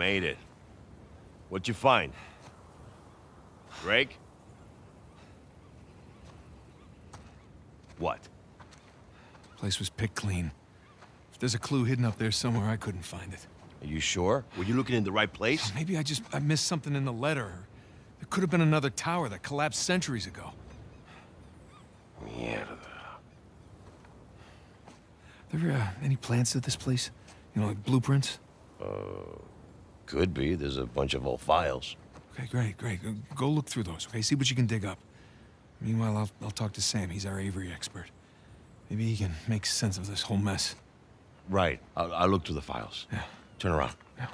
made it. What'd you find? Drake? What? Place was picked clean. If there's a clue hidden up there somewhere, I couldn't find it. Are you sure? Were you looking in the right place? Maybe I just I missed something in the letter. There could have been another tower that collapsed centuries ago. Mierda. There uh, any plans to this place? You know, like blueprints? Could be. There's a bunch of old files. Okay, great, great. Go- look through those, okay? See what you can dig up. Meanwhile, I'll, I'll talk to Sam. He's our Avery expert. Maybe he can make sense of this whole mess. Right. I'll, I'll look through the files. Yeah. Turn around. Yeah.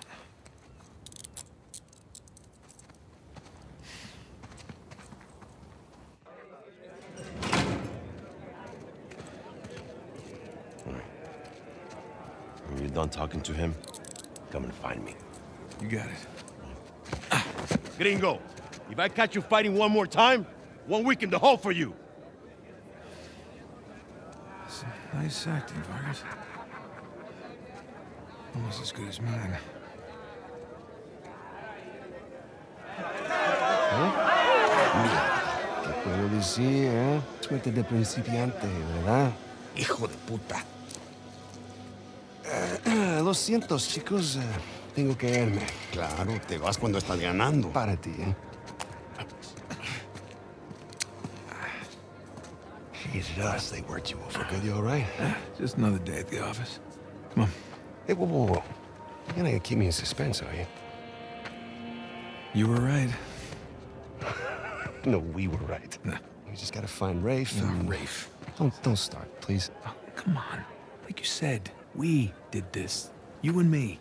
When you're done talking to him, come and find me. You got it. Gringo, if I catch you fighting one more time, one week in the hole for you. It's nice acting, Vargas. Almost as good as mine. ¿Qué puedo decir, eh? Suerte de principiante, ¿verdad? Hijo de puta. Eh, Lo siento, chicos. Tengo que irme. Claro, te vas cuando estás ganando. Para ti, ¿eh? Jesus, they worked you over good. You all right? Just another day at the office. Come on. Hey, whoa, whoa, whoa. You're not gonna keep me in suspense, are you? You were right. No, we were right. Nah. We just gotta find Rafe No, and... Rafe. Don't, don't start, please. Oh, come on. Like you said, we did this. You and me.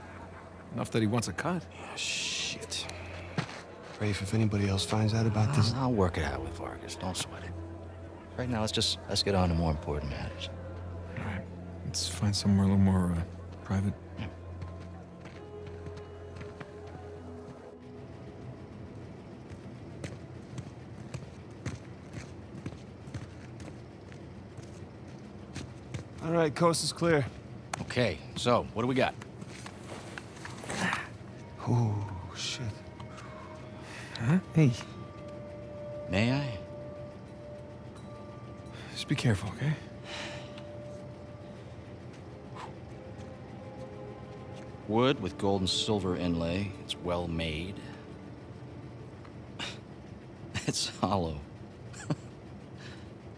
Enough that he wants a cut. Shit. Rafe, if anybody else finds out about this... I'll work it out with Vargas. Don't sweat it. Right now, let's just let's get on to more important matters. All right. Let's find somewhere a little more uh, private. All right, coast is clear. Okay, so what do we got? Oh, shit. Huh? Hey, May I? just be careful, okay? Wood with gold and silver inlay. It's well made. it's hollow.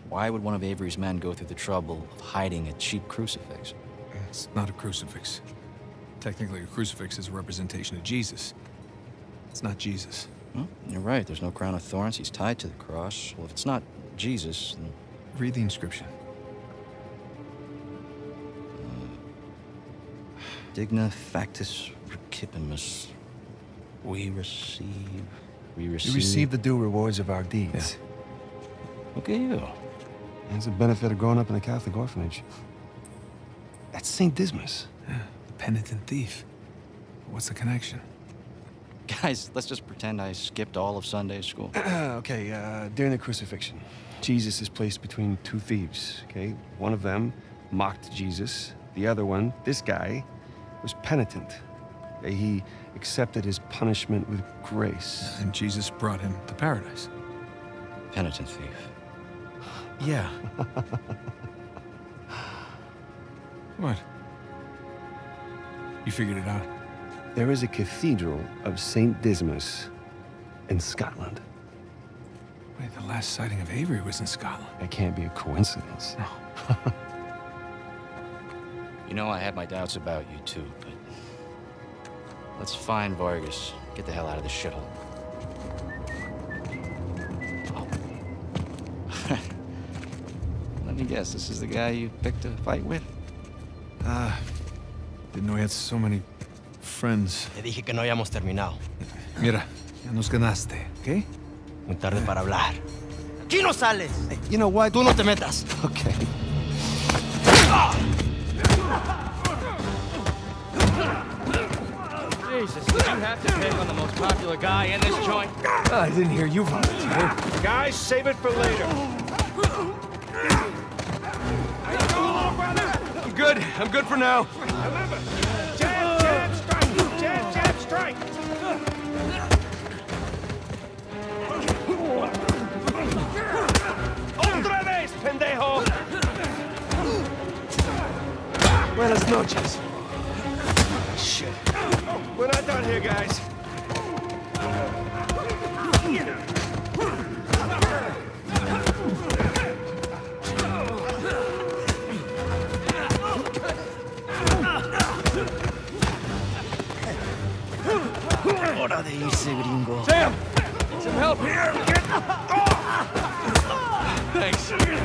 Why would one of Avery's men go through the trouble of hiding a cheap crucifix? It's not a crucifix. Technically, a crucifix is a representation of Jesus. It's not Jesus. Well, you're right. There's no crown of thorns. He's tied to the cross. Well, if it's not Jesus, then Read the inscription. Uh, digna factis recipimus. We receive. We receive... We receive. receive the due rewards of our deeds. Look at you. That's the benefit of growing up in a Catholic orphanage. That's St. Dismas. Yeah, the penitent thief. What's the connection? Guys, let's just pretend I skipped all of Sunday school. okay, uh, during the crucifixion, Jesus is placed between two thieves, okay? One of them mocked Jesus. The other one, this guy, was penitent. He accepted his punishment with grace. And Jesus brought him to paradise. Penitent thief. Yeah. what? You figured it out? There is a cathedral of St. Dismas in Scotland. Wait, the last sighting of Avery was in Scotland. That can't be a coincidence. No. You know, I had my doubts about you too, but let's find Vargas. Get the hell out of this shithole. Oh. Let me guess, this is the guy you picked a fight with? Uh, didn't know he had so many friends. Te dije que no hayamos terminado. Mira, ya nos ganaste, ¿ok? Muy tarde para hablar. ¡Aquí no sales! You know what? Tú no te metas. Okay. Jesus, did you have to pick on the most popular guy in this joint? Ah, I didn't hear you volunteer. Guys, save it for later. I'm good. I'm good for now. Jab, jab, strike! Jab, jab, strike! ¡Otra vez, pendejo! Buenas noches. Shit. We're not done here, guys. Hora de irse, gringo. Sam! Some help here! Get... Thanks. Hey,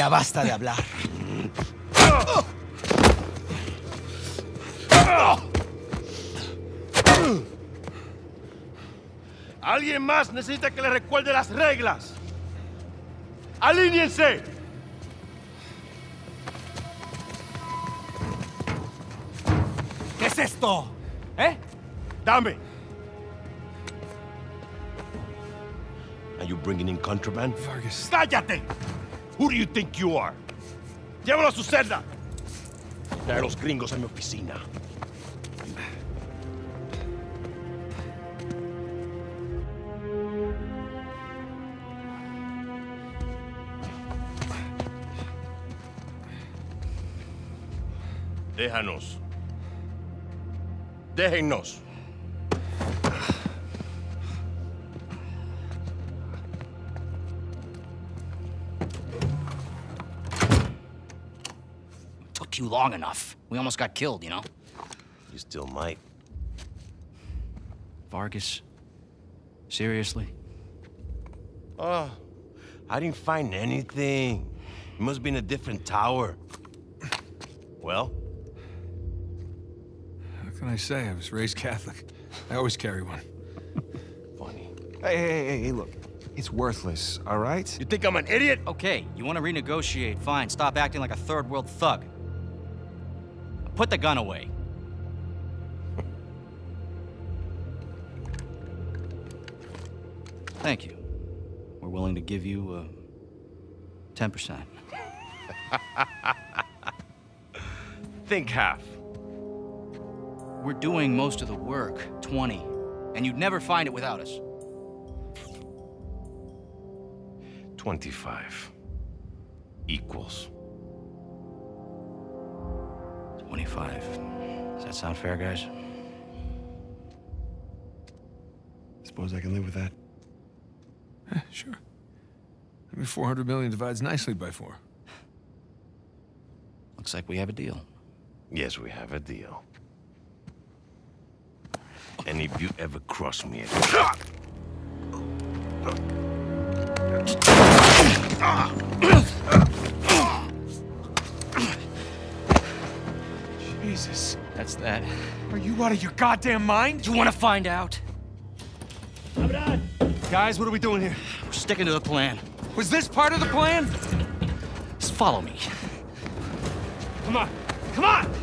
Ya basta de hablar. Alguien más necesita que le recuerde las reglas. ¡Alíñense! ¿Qué es esto? ¿Eh? Dame. Are you bringing in contraband? ¡Cállate! Who do you think you are? Llévalo a su celda. Trae a los gringos a mi oficina. Déjanos. Déjennos. You long enough. We almost got killed, you know? You still might. Vargas? Seriously? Oh, I didn't find anything. It must be in a different tower. Well, how can I say? I was raised Catholic. I always carry one. funny. Hey, hey, hey, hey, look. It's worthless, all right? You think I'm an idiot? Okay, you want to renegotiate? Fine. Stop acting like a third world thug. Put the gun away. Thank you. We're willing to give you uh, 10%. Think half. We're doing most of the work, 20, and you'd never find it without us. 25. Equals. 25. Does that sound fair, guys? Suppose I can live with that. Eh, sure. I mean, 400 million divides nicely by four. Looks like we have a deal. Yes, we have a deal. And if you ever cross me again... Jesus. That's that. Are you out of your goddamn mind? You want to find out? Guys, what are we doing here? We're sticking to the plan. Was this part of the plan? Just follow me. Come on. Come on!